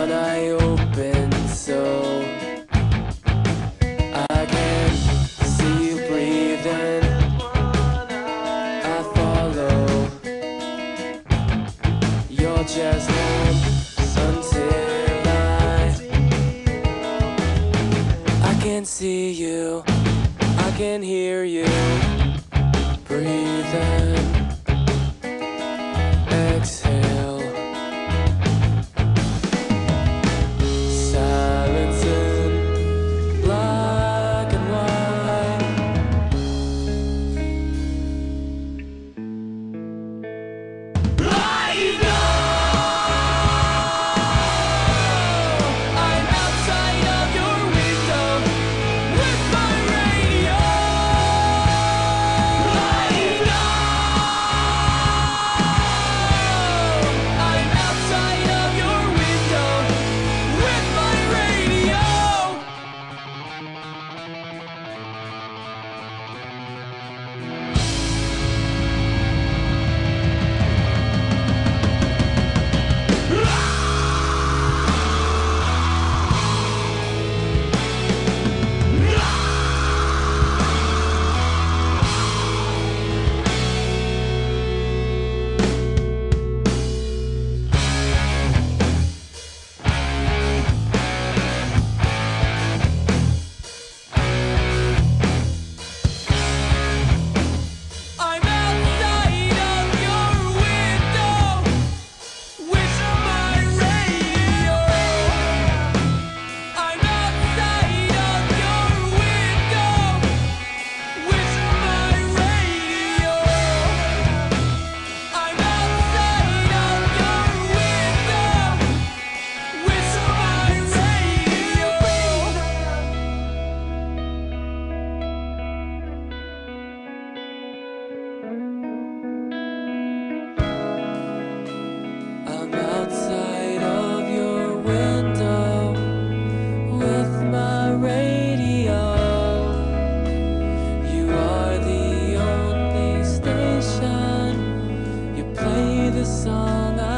one eye open so I can see you breathing. I follow your chest until I I can see you. I can hear you breathing. the song I